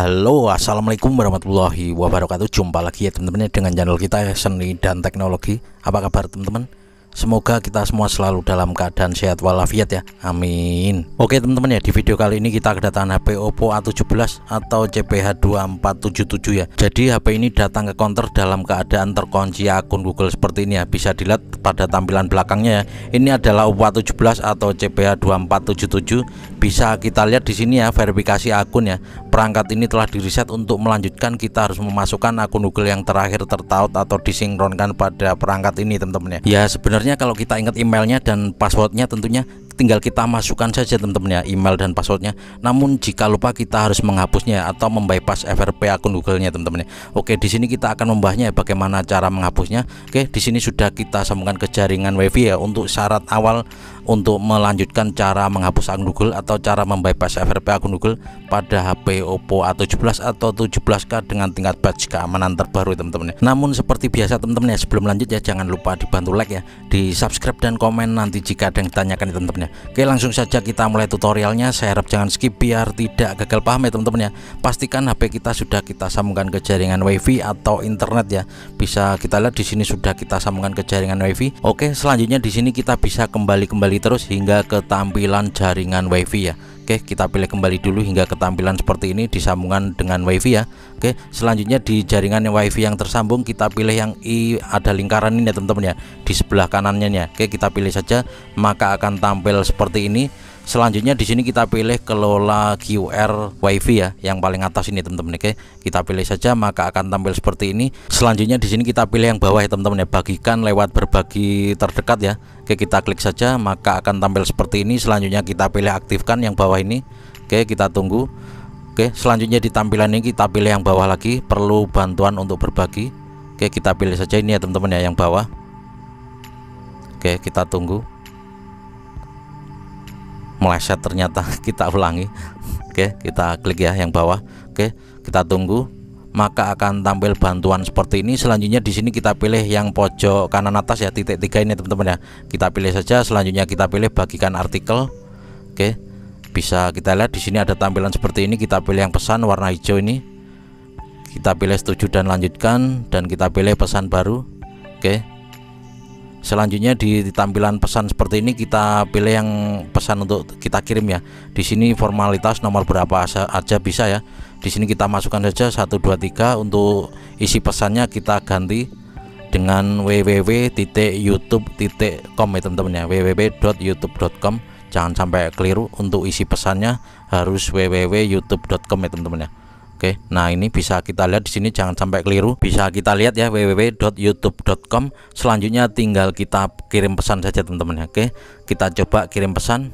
Halo assalamualaikum warahmatullahi wabarakatuh. Jumpa lagi ya teman-teman dengan channel kita seni dan teknologi. Apa kabar teman-teman? Semoga kita semua selalu dalam keadaan sehat walafiat ya. Amin. Oke teman-teman ya di video kali ini kita kedatangan HP Oppo A17 atau CPH2477 ya. Jadi HP ini datang ke counter dalam keadaan terkunci akun Google seperti ini ya. Bisa dilihat pada tampilan belakangnya ya. Ini adalah Oppo A17 atau CPH2477 Bisa kita lihat di sini ya verifikasi akun ya Perangkat ini telah diriset untuk melanjutkan kita harus memasukkan akun Google yang terakhir tertaut atau disinkronkan pada perangkat ini teman-teman ya. Ya sebenarnya sebenarnya kalau kita ingat emailnya dan passwordnya tentunya tinggal kita masukkan saja teman-teman ya email dan passwordnya. Namun jika lupa kita harus menghapusnya atau membypass FRP akun Google-nya teman-teman ya Oke di sini kita akan membahasnya ya, bagaimana cara menghapusnya. Oke di sini sudah kita sambungkan ke jaringan WiFi ya untuk syarat awal untuk melanjutkan cara menghapus akun Google atau cara membypass FRP akun Google pada HP Oppo A17 atau 17K dengan tingkat batch keamanan terbaru teman-teman ya. Namun seperti biasa teman-teman ya sebelum lanjut ya jangan lupa dibantu like ya di subscribe dan komen nanti jika ada yang ditanyakan ya teman-teman ya Oke langsung saja kita mulai tutorialnya. Saya harap jangan skip biar tidak gagal paham ya teman-teman ya. Pastikan HP kita sudah kita sambungkan ke jaringan WiFi atau internet ya. Bisa kita lihat di sini sudah kita sambungkan ke jaringan WiFi. Oke selanjutnya di sini kita bisa kembali-kembali terus hingga ke tampilan jaringan WiFi ya Oke kita pilih kembali dulu hingga ketampilan seperti ini disambungkan dengan WiFi ya. Oke selanjutnya di jaringan WiFi yang tersambung kita pilih yang i ada lingkaran ini ya teman-teman ya di sebelah kanannya ya. Oke kita pilih saja maka akan tampil seperti ini selanjutnya di sini kita pilih kelola QR WiFi ya yang paling atas ini teman-teman. Oke kita pilih saja maka akan tampil seperti ini. Selanjutnya di sini kita pilih yang bawah ya teman-teman ya. Bagikan lewat berbagi terdekat ya. Oke kita klik saja maka akan tampil seperti ini. Selanjutnya kita pilih aktifkan yang bawah ini. Oke kita tunggu. Oke selanjutnya di tampilan ini kita pilih yang bawah lagi. Perlu bantuan untuk berbagi. Oke kita pilih saja ini ya teman-teman ya yang bawah. Oke kita tunggu meleset ternyata. Kita ulangi. Oke kita klik ya yang bawah. Oke kita tunggu. Maka akan tampil bantuan seperti ini. Selanjutnya di sini kita pilih yang pojok kanan atas ya titik tiga ini teman-teman ya. Kita pilih saja. Selanjutnya kita pilih bagikan artikel. Oke bisa kita lihat di sini ada tampilan seperti ini. Kita pilih yang pesan warna hijau ini. Kita pilih setuju dan lanjutkan. Dan kita pilih pesan baru. Oke selanjutnya di, tampilan pesan seperti ini kita pilih yang pesan untuk kita kirim ya. Di sini formalitas nomor berapa aja bisa ya. Di sini kita masukkan saja 123 untuk isi pesannya kita ganti dengan www.youtube.com ya teman-teman ya. www.youtube.com jangan sampai keliru untuk isi pesannya harus www.youtube.com ya teman-teman ya Oke, nah ini bisa kita lihat di sini jangan sampai keliru. Bisa kita lihat ya www.youtube.com. Selanjutnya tinggal kita kirim pesan saja teman-teman ya. Oke, kita coba kirim pesan.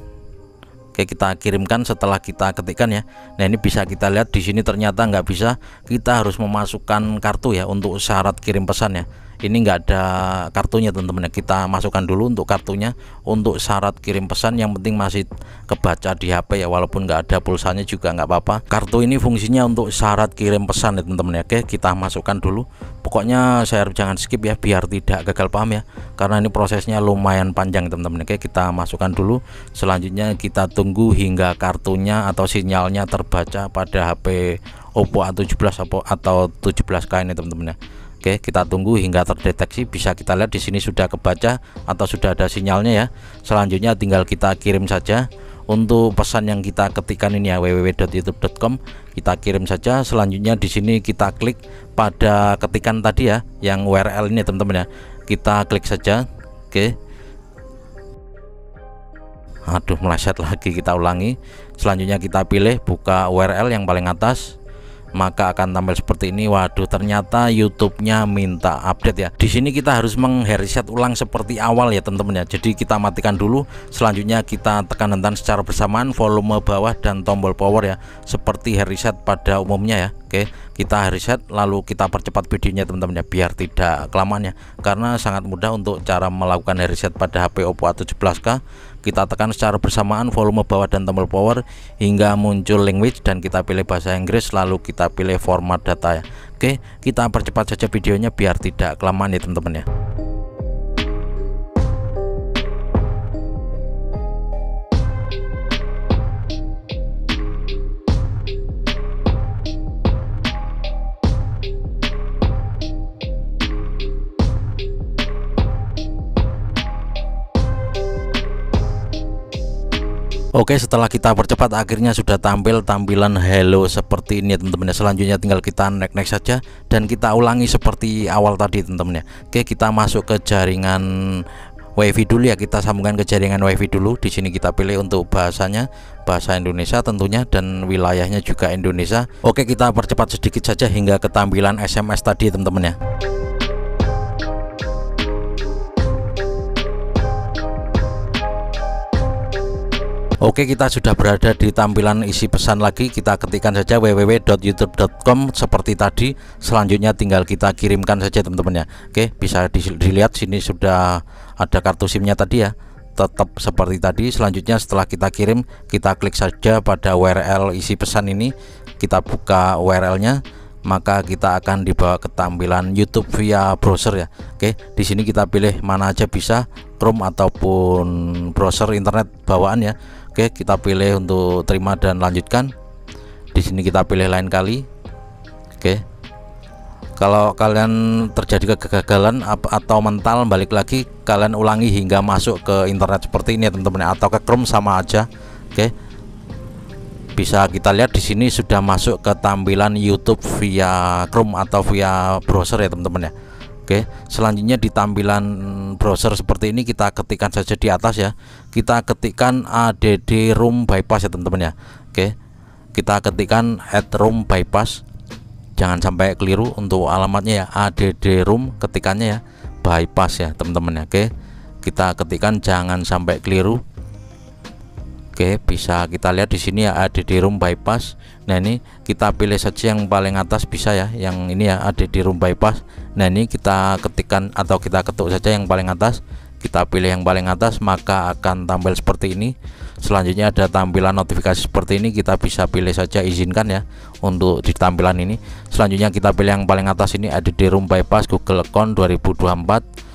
Oke, kita kirimkan setelah kita ketikkan ya. Nah, ini bisa kita lihat di sini ternyata nggak bisa. Kita harus memasukkan kartu ya untuk syarat kirim pesan ya ini enggak ada kartunya teman-teman. Kita masukkan dulu untuk kartunya untuk syarat kirim pesan. Yang penting masih kebaca di HP ya walaupun enggak ada pulsanya juga enggak apa-apa. Kartu ini fungsinya untuk syarat kirim pesan ya teman-teman ya. Oke kita masukkan dulu. Pokoknya saya jangan skip ya biar tidak gagal paham ya. Karena ini prosesnya lumayan panjang teman-teman. Oke kita masukkan dulu. Selanjutnya kita tunggu hingga kartunya atau sinyalnya terbaca pada HP Oppo A17 atau 17K ini teman-teman ya Oke, kita tunggu hingga terdeteksi. Bisa kita lihat di sini sudah kebaca atau sudah ada sinyalnya ya. Selanjutnya tinggal kita kirim saja untuk pesan yang kita ketikkan ini ya www.youtube.com kita kirim saja. Selanjutnya di sini kita klik pada ketikan tadi ya yang URL ini teman-teman ya. Kita klik saja. Oke. Aduh meleset lagi kita ulangi. Selanjutnya kita pilih buka URL yang paling atas maka akan tampil seperti ini. Waduh ternyata YouTube-nya minta update ya. Di sini kita harus mengreset ulang seperti awal ya teman-teman ya. Jadi kita matikan dulu. Selanjutnya kita tekan dan secara bersamaan volume bawah dan tombol power ya. Seperti reset pada umumnya ya. Oke kita reset lalu kita percepat videonya teman-teman ya biar tidak kelamaan ya. Karena sangat mudah untuk cara melakukan reset pada HP Oppo A17k kita tekan secara bersamaan volume bawah dan tombol power hingga muncul language dan kita pilih bahasa Inggris lalu kita pilih format data. Ya Oke kita percepat saja videonya biar tidak kelamaan ya teman-teman ya Oke setelah kita percepat akhirnya sudah tampil tampilan hello seperti ini ya teman-teman. Ya selanjutnya tinggal kita next next saja dan kita ulangi seperti awal tadi teman-teman ya. Oke kita masuk ke jaringan wifi dulu ya. Kita sambungkan ke jaringan wifi dulu. Di sini kita pilih untuk bahasanya bahasa Indonesia tentunya dan wilayahnya juga Indonesia. Oke kita percepat sedikit saja hingga ketampilan SMS tadi teman-teman ya Oke kita sudah berada di tampilan isi pesan lagi. Kita ketikkan saja www.youtube.com seperti tadi. Selanjutnya tinggal kita kirimkan saja teman-teman ya Oke bisa dilihat sini sudah ada kartu SIM-nya tadi ya. Tetap seperti tadi. Selanjutnya setelah kita kirim kita klik saja pada URL isi pesan ini. Kita buka URL-nya maka kita akan dibawa ke tampilan YouTube via browser ya. Oke di sini kita pilih mana aja bisa Chrome ataupun browser internet bawaan ya Oke kita pilih untuk terima dan lanjutkan. Di sini kita pilih lain kali. Oke. Kalau kalian terjadi kegagalan atau mental balik lagi kalian ulangi hingga masuk ke internet seperti ini ya teman-teman atau ke Chrome sama aja. Oke. Bisa kita lihat di sini sudah masuk ke tampilan YouTube via Chrome atau via browser ya teman-teman ya. Oke, selanjutnya di tampilan browser seperti ini kita ketikkan saja di atas ya. Kita ketikkan add room bypass ya teman-teman ya. Oke. Kita ketikkan add room bypass. Jangan sampai keliru untuk alamatnya ya add room ketikannya ya bypass ya teman-teman ya. Oke. Kita ketikkan jangan sampai keliru. Oke, bisa kita lihat di sini ya ada di room bypass. Nah, ini kita pilih saja yang paling atas bisa ya. Yang ini ya ada di room bypass nah ini kita ketikkan atau kita ketuk saja yang paling atas kita pilih yang paling atas maka akan tampil seperti ini. Selanjutnya ada tampilan notifikasi seperti ini kita bisa pilih saja izinkan ya untuk di tampilan ini. Selanjutnya kita pilih yang paling atas ini ada di room bypass Google Account 2024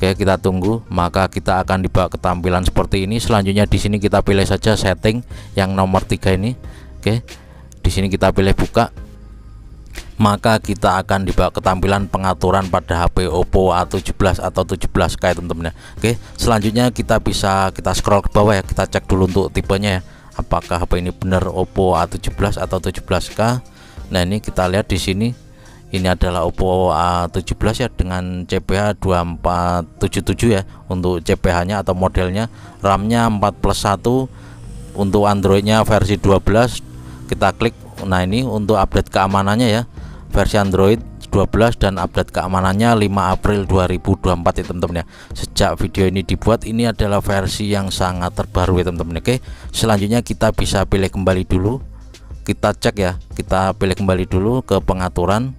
Oke kita tunggu maka kita akan dibawa ke tampilan seperti ini. Selanjutnya di sini kita pilih saja setting yang nomor tiga ini. Oke di sini kita pilih buka maka kita akan dibawa ketampilan pengaturan pada HP Oppo A17 atau 17 kayak teman-teman ya Oke selanjutnya kita bisa kita scroll ke bawah ya kita cek dulu untuk tipenya ya. Apakah HP ini benar Oppo A17 atau 17K nah ini kita lihat di sini. Ini adalah Oppo A17 ya dengan CPH 2477 ya untuk CPH nya atau modelnya. RAM nya 4 plus 1 untuk Android nya versi 12 kita klik nah ini untuk update keamanannya ya versi Android 12 dan update keamanannya 5 April 2024 ya teman-teman ya. Sejak video ini dibuat ini adalah versi yang sangat terbaru ya teman-teman oke? Selanjutnya kita bisa pilih kembali dulu. Kita cek ya kita pilih kembali dulu ke pengaturan.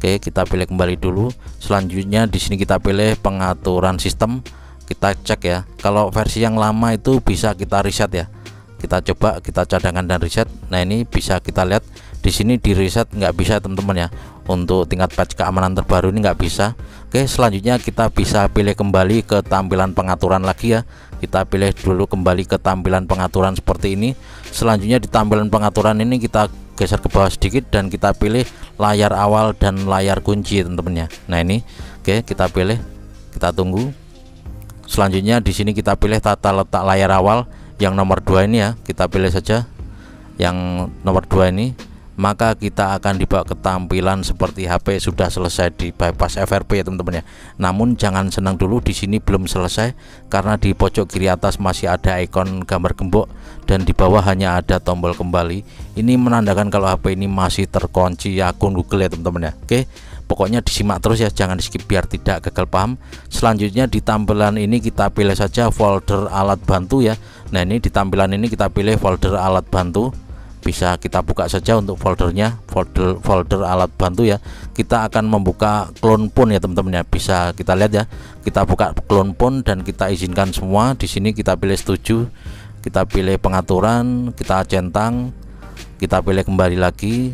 Oke kita pilih kembali dulu. Selanjutnya di sini kita pilih pengaturan sistem. Kita cek ya kalau versi yang lama itu bisa kita reset ya kita coba kita cadangkan dan reset. Nah ini bisa kita lihat di sini di reset nggak bisa teman-teman ya. Untuk tingkat patch keamanan terbaru ini nggak bisa. Oke selanjutnya kita bisa pilih kembali ke tampilan pengaturan lagi ya. Kita pilih dulu kembali ke tampilan pengaturan seperti ini. Selanjutnya di tampilan pengaturan ini kita geser ke bawah sedikit dan kita pilih layar awal dan layar kunci teman-teman ya. Nah ini. Oke kita pilih. Kita tunggu. Selanjutnya di sini kita pilih tata letak layar awal yang nomor dua ini ya kita pilih saja yang nomor dua ini maka kita akan dibawa ke tampilan seperti HP sudah selesai di bypass FRP ya teman-teman ya. Namun jangan senang dulu di sini belum selesai karena di pojok kiri atas masih ada ikon gambar gembok dan di bawah hanya ada tombol kembali. Ini menandakan kalau HP ini masih terkunci akun Google ya teman-teman ya. Oke. Pokoknya disimak terus ya, jangan di skip biar tidak gagal paham. Selanjutnya di tampilan ini kita pilih saja folder alat bantu ya. Nah, ini di tampilan ini kita pilih folder alat bantu. Bisa kita buka saja untuk foldernya folder folder alat bantu ya. Kita akan membuka clone pun ya teman-teman ya. Bisa kita lihat ya. Kita buka clone pun dan kita izinkan semua. Di sini kita pilih setuju kita pilih pengaturan kita centang kita pilih kembali lagi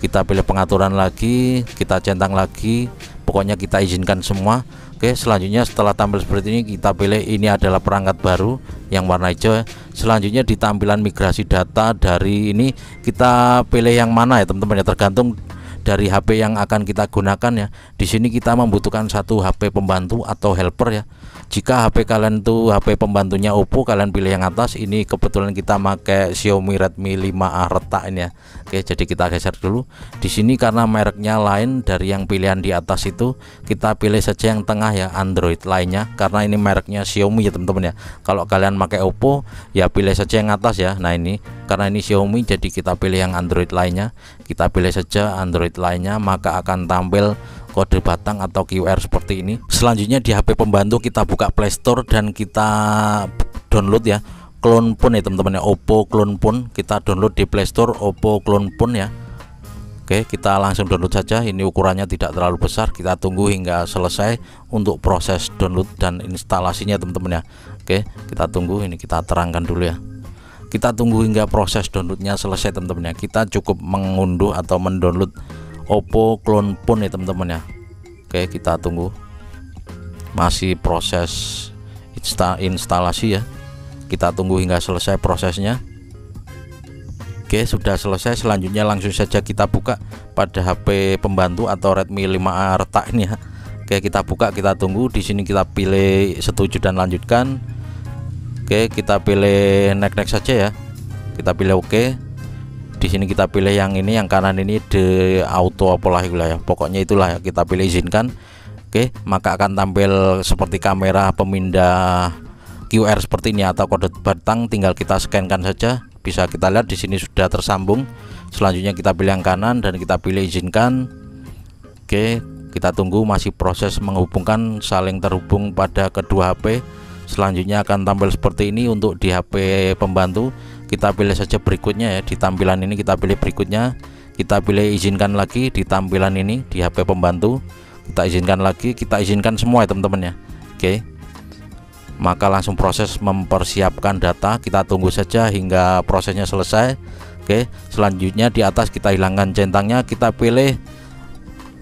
kita pilih pengaturan lagi kita centang lagi pokoknya kita izinkan semua. Oke selanjutnya setelah tampil seperti ini kita pilih ini adalah perangkat baru yang warna hijau. Ya. selanjutnya di tampilan migrasi data dari ini kita pilih yang mana ya teman-teman ya. Tergantung dari HP yang akan kita gunakan ya. Di sini kita membutuhkan satu HP pembantu atau helper ya jika HP kalian itu HP pembantunya Oppo kalian pilih yang atas. Ini kebetulan kita pakai Xiaomi Redmi 5A retak ini ya Oke jadi kita geser dulu. Di sini karena mereknya lain dari yang pilihan di atas itu kita pilih saja yang tengah ya Android lainnya. Karena ini mereknya Xiaomi ya teman-teman ya. Kalau kalian pakai Oppo ya pilih saja yang atas ya. Nah ini karena ini Xiaomi jadi kita pilih yang Android lainnya. Kita pilih saja Android lainnya maka akan tampil kode batang atau QR seperti ini. Selanjutnya di HP pembantu kita buka Playstore dan kita download ya. Clone pun ya teman-teman ya. Oppo clone pun kita download di Playstore Oppo clone pun ya. Oke kita langsung download saja. Ini ukurannya tidak terlalu besar. Kita tunggu hingga selesai untuk proses download dan instalasinya teman-teman ya. Oke kita tunggu. Ini kita terangkan dulu ya. Kita tunggu hingga proses downloadnya selesai teman-teman ya. Kita cukup mengunduh atau mendownload Oppo clone pun ya teman-teman ya. Oke kita tunggu. Masih proses insta instalasi ya. Kita tunggu hingga selesai prosesnya. Oke sudah selesai. Selanjutnya langsung saja kita buka pada HP pembantu atau Redmi 5A retak ini ya. Oke kita buka kita tunggu. Di sini kita pilih setuju dan lanjutkan. Oke kita pilih next next saja ya. Kita pilih oke. OK di sini kita pilih yang ini yang kanan ini de auto apalah ya. Pokoknya itulah ya kita pilih izinkan. Oke maka akan tampil seperti kamera pemindah QR seperti ini atau kode batang tinggal kita scankan saja. Bisa kita lihat di sini sudah tersambung. Selanjutnya kita pilih yang kanan dan kita pilih izinkan. Oke kita tunggu masih proses menghubungkan saling terhubung pada kedua HP selanjutnya akan tampil seperti ini untuk di HP pembantu kita pilih saja berikutnya ya. Di tampilan ini kita pilih berikutnya. Kita pilih izinkan lagi di tampilan ini di HP pembantu. Kita izinkan lagi kita izinkan semua ya teman-teman ya. Oke. Maka langsung proses mempersiapkan data. Kita tunggu saja hingga prosesnya selesai. Oke. Selanjutnya di atas kita hilangkan centangnya. Kita pilih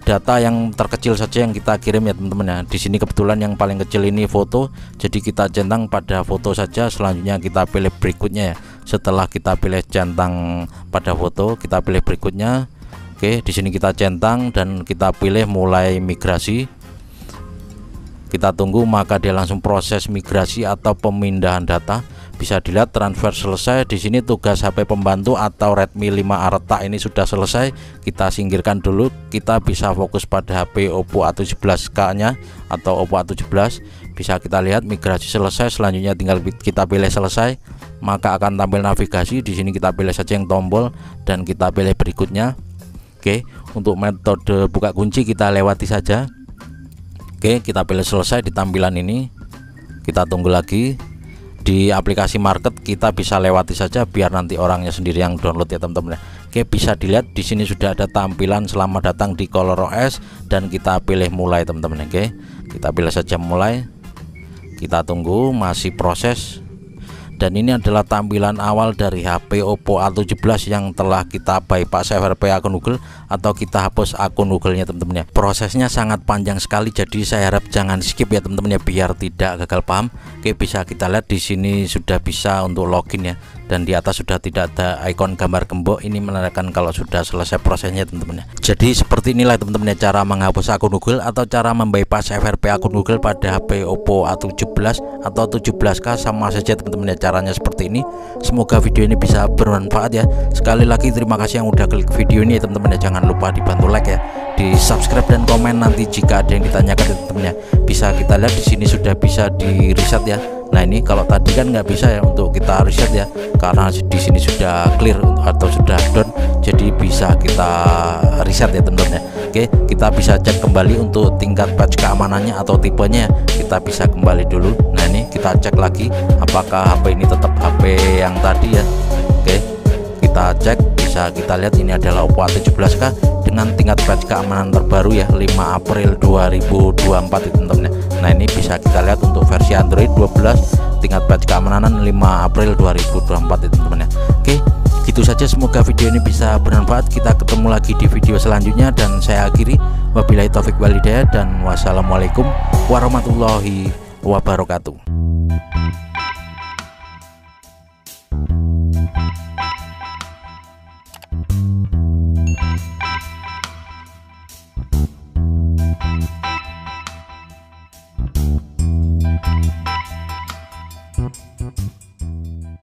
data yang terkecil saja yang kita kirim ya teman-teman ya. Di sini kebetulan yang paling kecil ini foto. Jadi kita centang pada foto saja. Selanjutnya kita pilih berikutnya ya setelah kita pilih centang pada foto kita pilih berikutnya. Oke di sini kita centang dan kita pilih mulai migrasi. Kita tunggu maka dia langsung proses migrasi atau pemindahan data. Bisa dilihat transfer selesai. Di sini tugas HP pembantu atau Redmi 5 Arta ini sudah selesai. Kita singkirkan dulu. Kita bisa fokus pada HP Oppo A17k nya atau Oppo A17 bisa kita lihat migrasi selesai. Selanjutnya tinggal kita pilih selesai maka akan tampil navigasi. Di sini kita pilih saja yang tombol dan kita pilih berikutnya. Oke untuk metode buka kunci kita lewati saja. Oke kita pilih selesai di tampilan ini. Kita tunggu lagi. Di aplikasi market kita bisa lewati saja biar nanti orangnya sendiri yang download ya teman-teman. Oke bisa dilihat di sini sudah ada tampilan selamat datang di Color OS dan kita pilih mulai teman-teman. Oke kita pilih saja mulai. Kita tunggu masih proses dan ini adalah tampilan awal dari HP Oppo A17 yang telah kita bypass FRP akun Google atau kita hapus akun Google-nya teman-teman ya prosesnya sangat panjang sekali jadi saya harap jangan skip ya teman-teman ya biar tidak gagal paham. Oke bisa kita lihat di sini sudah bisa untuk login ya dan di atas sudah tidak ada ikon gambar gembok. Ini menandakan kalau sudah selesai prosesnya teman-teman ya jadi seperti inilah teman-teman ya cara menghapus akun Google atau cara membypass FRP akun Google pada HP Oppo A17 atau 17K sama saja teman-teman ya caranya seperti ini. Semoga video ini bisa bermanfaat ya. Sekali lagi terima kasih yang udah klik video ini teman-teman ya jangan lupa dibantu like ya di subscribe dan komen nanti jika ada yang ditanyakan teman-teman ya bisa kita lihat di sini sudah bisa di reset ya Nah ini kalau tadi kan nggak bisa ya untuk kita reset ya karena di sini sudah clear atau sudah down jadi bisa kita reset ya teman-teman ya. Oke kita bisa cek kembali untuk tingkat patch keamanannya atau tipenya kita bisa kembali dulu. Nah ini kita cek lagi apakah HP ini tetap HP yang tadi ya. Kita cek. Bisa kita lihat ini adalah Oppo A17k dengan tingkat patch keamanan terbaru ya 5 April 2024 itu teman-teman. Nah ini bisa kita lihat untuk versi Android 12 tingkat patch keamanan 5 April 2024 itu teman-teman ya Oke gitu saja. Semoga video ini bisa bermanfaat. Kita ketemu lagi di video selanjutnya dan saya akhiri. Wabillahi taufik walidaya dan wassalamualaikum warahmatullahi wabarakatuh